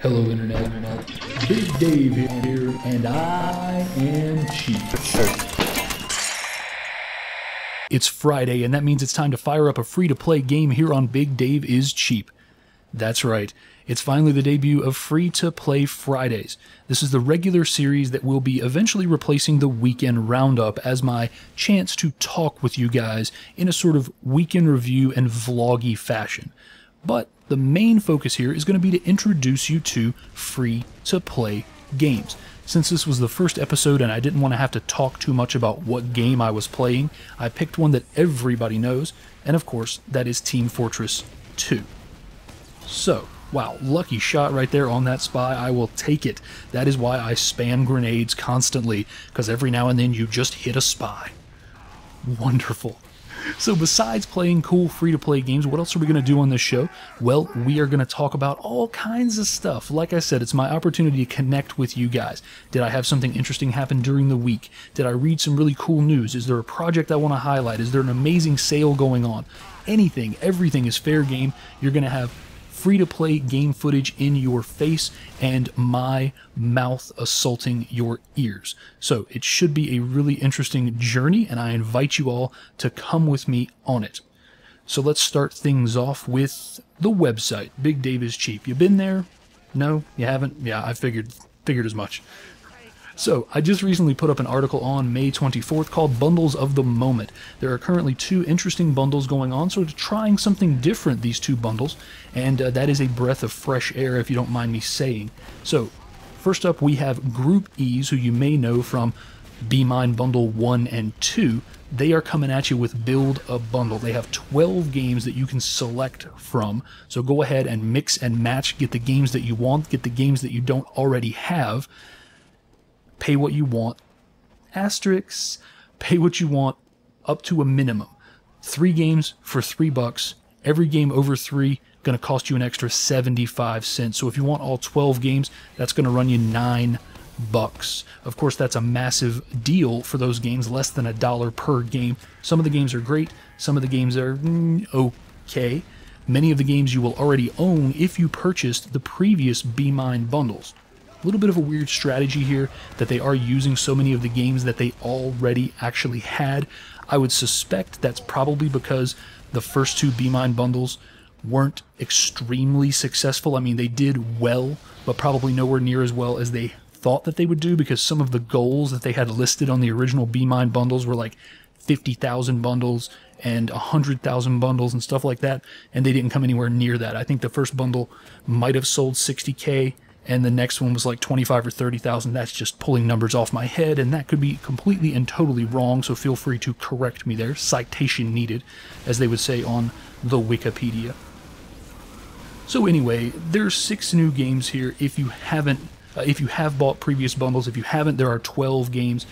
Hello, Internet. Internet. Big Dave here, and I am cheap. It's Friday, and that means it's time to fire up a free to play game here on Big Dave is Cheap. That's right, it's finally the debut of Free to Play Fridays. This is the regular series that will be eventually replacing the Weekend Roundup as my chance to talk with you guys in a sort of weekend review and vloggy fashion. But the main focus here is going to be to introduce you to free to play games. Since this was the first episode and I didn't want to have to talk too much about what game I was playing, I picked one that everybody knows, and of course, that is Team Fortress 2. So, wow, lucky shot right there on that spy. I will take it. That is why I spam grenades constantly, because every now and then you just hit a spy. Wonderful. So, besides playing cool free to play games, what else are we going to do on this show? Well, we are going to talk about all kinds of stuff. Like I said, it's my opportunity to connect with you guys. Did I have something interesting happen during the week? Did I read some really cool news? Is there a project I want to highlight? Is there an amazing sale going on? Anything, everything is fair game. You're going to have free to play game footage in your face and my mouth assaulting your ears. So it should be a really interesting journey, and I invite you all to come with me on it. So let's start things off with the website. Big Dave is cheap. You been there? No, you haven't? Yeah, I figured figured as much. So, I just recently put up an article on May 24th called Bundles of the Moment. There are currently two interesting bundles going on, of trying something different, these two bundles, and uh, that is a breath of fresh air, if you don't mind me saying. So, first up, we have Groupees, who you may know from Be Mine Bundle 1 and 2. They are coming at you with Build a Bundle. They have 12 games that you can select from. So go ahead and mix and match, get the games that you want, get the games that you don't already have pay what you want, asterisks, pay what you want up to a minimum. Three games for three bucks. Every game over three going to cost you an extra 75 cents. So if you want all 12 games, that's going to run you nine bucks. Of course, that's a massive deal for those games, less than a dollar per game. Some of the games are great, some of the games are mm, okay. Many of the games you will already own if you purchased the previous Be Mine bundles. A little bit of a weird strategy here that they are using so many of the games that they already actually had. I would suspect that's probably because the first two Be bundles weren't extremely successful. I mean, they did well, but probably nowhere near as well as they thought that they would do because some of the goals that they had listed on the original Be bundles were like 50,000 bundles and 100,000 bundles and stuff like that, and they didn't come anywhere near that. I think the first bundle might have sold 60k and the next one was like 25 or 30,000. That's just pulling numbers off my head, and that could be completely and totally wrong, so feel free to correct me there. Citation needed, as they would say on the Wikipedia. So anyway, there's six new games here. If you haven't, uh, if you have bought previous bundles, if you haven't, there are 12 games.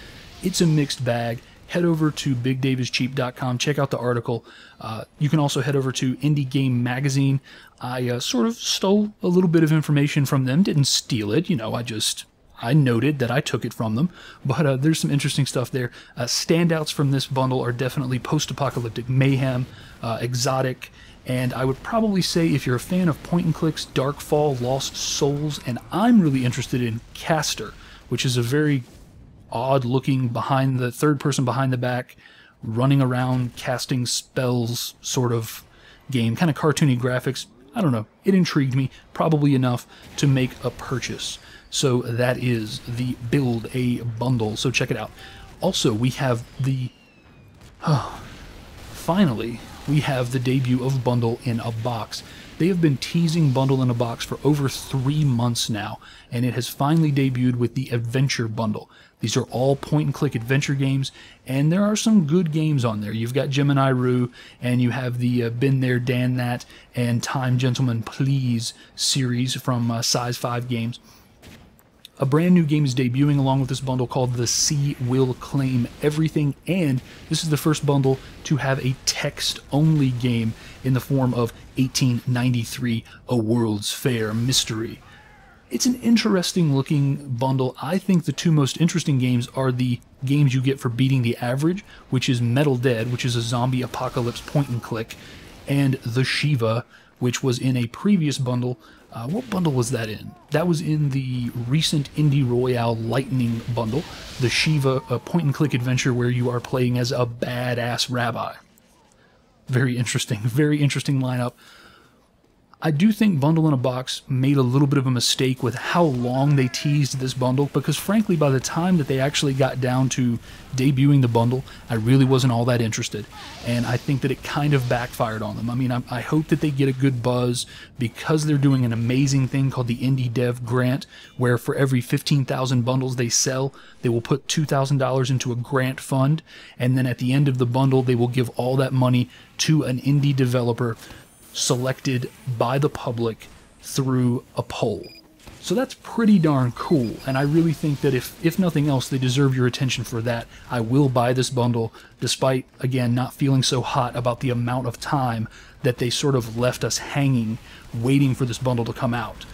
It's a mixed bag head over to bigdaveischeap.com, check out the article. Uh, you can also head over to Indie Game Magazine. I uh, sort of stole a little bit of information from them, didn't steal it, you know, I just. I noted that I took it from them, but uh, there's some interesting stuff there. Uh, standouts from this bundle are definitely post apocalyptic mayhem, uh, Xotic, and I would probably say if you're a fan of point and clicks, Darkfall, Lost Souls, and I'm really interested in Caster, which is a very odd looking behind the third person behind the back, running around casting spells sort of game, kind of cartoony graphics. I don't know. It intrigued me, probably enough to make a purchase. So that is the build a bundle. So check it out. Also, we have the. Oh, finally, we have the debut of Bundle in a Box. They have been teasing Bundle in a Box for over three months now, and it has finally debuted with the Adventure Bundle. These are all point and click adventure games, and there are some good games on there. You've got Gemini Rue, and you have the uh, Ben There, Dan That, and Time Gentlemen Please series from uh, Size 5 Games. A brand new game is debuting along with this bundle called The Sea Will Claim Everything, and this is the first bundle to have a text only game in the form of 1893 A World's Fair Mystery. It's an interesting looking bundle. I think the two most interesting games are the games you get for beating the average, which is Metal Dead, which is a zombie apocalypse point and click, and The Shivah, which was in a previous bundle. Uh, what bundle was that in? That was in the recent Indie Royale Lightning bundle, the Shivah a point and click adventure where you are playing as a badass rabbi. Very interesting, very interesting lineup. I do think Bundle in a Box made a little bit of a mistake with how long they teased this bundle because, frankly, by the time that they actually got down to debuting the bundle, I really wasn't all that interested. And I think that it kind of backfired on them. I mean, I, I hope that they get a good buzz because they're doing an amazing thing called the Indie Dev Grant, where for every 15,000 bundles they sell, they will put $2,000 into a grant fund. And then at the end of the bundle, they will give all that money to an indie developer selected by the public through a poll. So that's pretty darn cool, and I really think that if, if nothing else, they deserve your attention for that. I will buy this bundle, despite, again, not feeling so hot about the amount of time that they sort of left us hanging, waiting for this bundle to come out.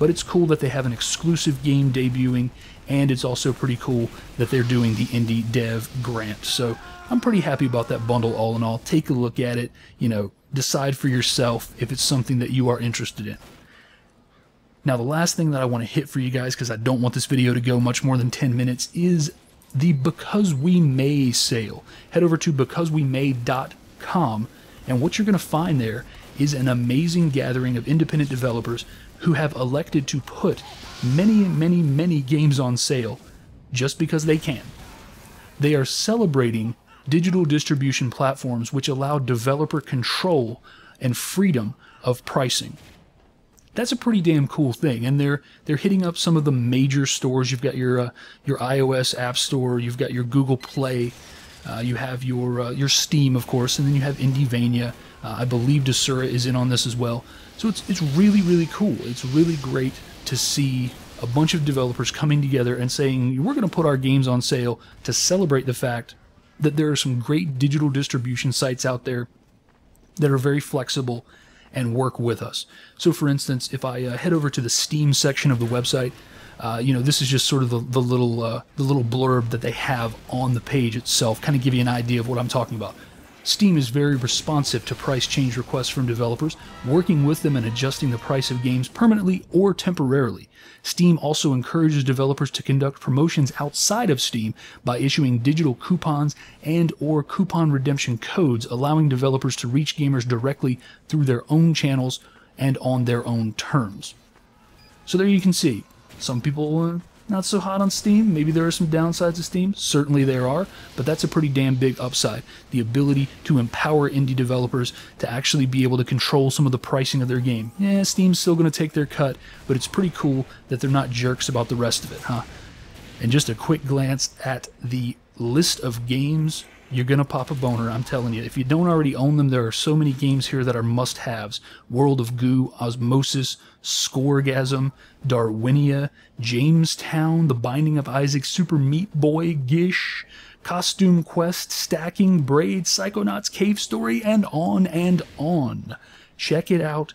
But it's cool that they have an exclusive game debuting, and it's also pretty cool that they're doing the Indie Dev Grant. So I'm pretty happy about that bundle all in all. Take a look at it, you know, decide for yourself if it's something that you are interested in. Now, the last thing that I want to hit for you guys, because I don't want this video to go much more than 10 minutes, is the Because We May sale. Head over to becausewemay.com, and what you're going to find there is an amazing gathering of independent developers who have elected to put many, many, many games on sale just because they can. They are celebrating digital distribution platforms which allow developer control and freedom of pricing. That's a pretty damn cool thing, and they're they're hitting up some of the major stores. You've got your uh, your iOS App Store, you've got your Google Play, uh, you have your uh, your Steam, of course, and then you have Indievania. Uh, I believe Desura is in on this as well. So it's it's really really cool. It's really great to see a bunch of developers coming together and saying we're going to put our games on sale to celebrate the fact that there are some great digital distribution sites out there that are very flexible and work with us. So, for instance, if I uh, head over to the Steam section of the website, uh, you know, this is just sort of the, the little uh, the little blurb that they have on the page itself, kind of give you an idea of what I'm talking about. Steam is very responsive to price change requests from developers, working with them and adjusting the price of games permanently or temporarily. Steam also encourages developers to conduct promotions outside of Steam by issuing digital coupons and or coupon redemption codes, allowing developers to reach gamers directly through their own channels and on their own terms. So there you can see, some people uh, not so hot on Steam. Maybe there are some downsides to Steam. Certainly there are, but that's a pretty damn big upside. The ability to empower indie developers to actually be able to control some of the pricing of their game. Yeah, Steam's still going to take their cut, but it's pretty cool that they're not jerks about the rest of it, huh? And just a quick glance at the list of games you're going to pop a boner, I'm telling you. If you don't already own them, there are so many games here that are must haves World of Goo, Osmosis, Scoregasm, Darwinia, Jamestown, The Binding of Isaac, Super Meat Boy, Gish, Costume Quest, Stacking, Braid, Psychonauts, Cave Story, and on and on. Check it out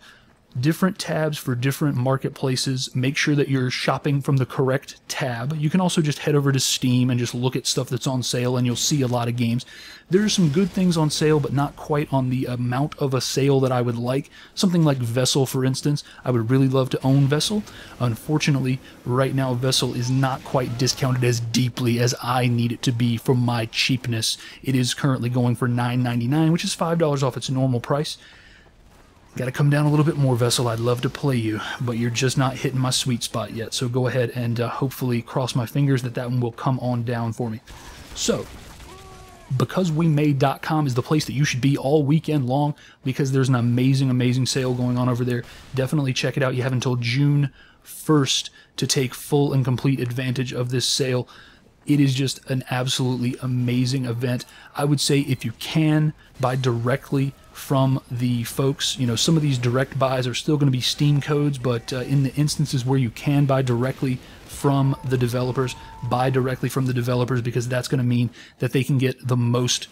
different tabs for different marketplaces. Make sure that you're shopping from the correct tab. You can also just head over to Steam and just look at stuff that's on sale and you'll see a lot of games. There are some good things on sale, but not quite on the amount of a sale that I would like. Something like Vessel, for instance. I would really love to own Vessel. Unfortunately, right now Vessel is not quite discounted as deeply as I need it to be for my cheapness. It is currently going for $9.99, which is $5 off its normal price. Got to come down a little bit more, Vessel. I'd love to play you, but you're just not hitting my sweet spot yet. So go ahead and uh, hopefully cross my fingers that that one will come on down for me. So, because becausewemay.com is the place that you should be all weekend long because there's an amazing, amazing sale going on over there. Definitely check it out. You have until June 1st to take full and complete advantage of this sale. It is just an absolutely amazing event. I would say if you can buy directly from the folks. You know, some of these direct buys are still going to be Steam codes, but uh, in the instances where you can buy directly from the developers, buy directly from the developers because that's going to mean that they can get the most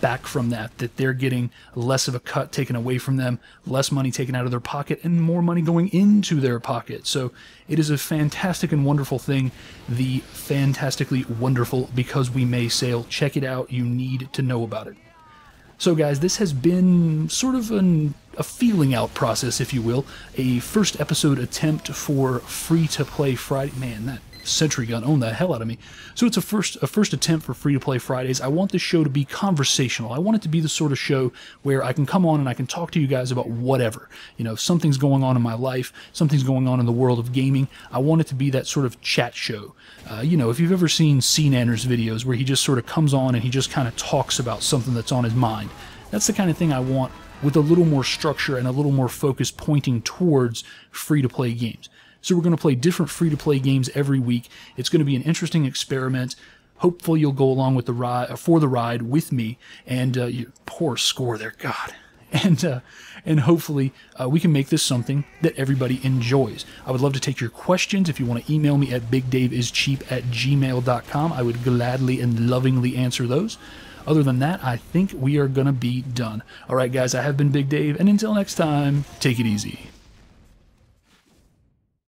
back from that, that they're getting less of a cut taken away from them, less money taken out of their pocket, and more money going into their pocket. So it is a fantastic and wonderful thing. The fantastically wonderful Because We May sale. Check it out. You need to know about it. So, guys, this has been sort of an a feeling out process, if you will, a first episode attempt for free to play Friday. Man, that Sentry Gun owned the hell out of me. So it's a first a first attempt for free to play Fridays. I want this show to be conversational. I want it to be the sort of show where I can come on and I can talk to you guys about whatever. You know, if something's going on in my life, something's going on in the world of gaming. I want it to be that sort of chat show. Uh, you know, if you've ever seen SeaNanners videos where he just sort of comes on and he just kind of talks about something that's on his mind. That's the kind of thing I want with a little more structure and a little more focus pointing towards free to play games. So we're going to play different free to play games every week. It's going to be an interesting experiment. Hopefully you'll go along with the ride for the ride with me. And uh, you, poor score there, God. And uh, and hopefully uh, we can make this something that everybody enjoys. I would love to take your questions. If you want to email me at bigdaveIsCheap at gmail.com, I would gladly and lovingly answer those. Other than that, I think we are going to be done. All right, guys, I have been Big Dave, and until next time, take it easy.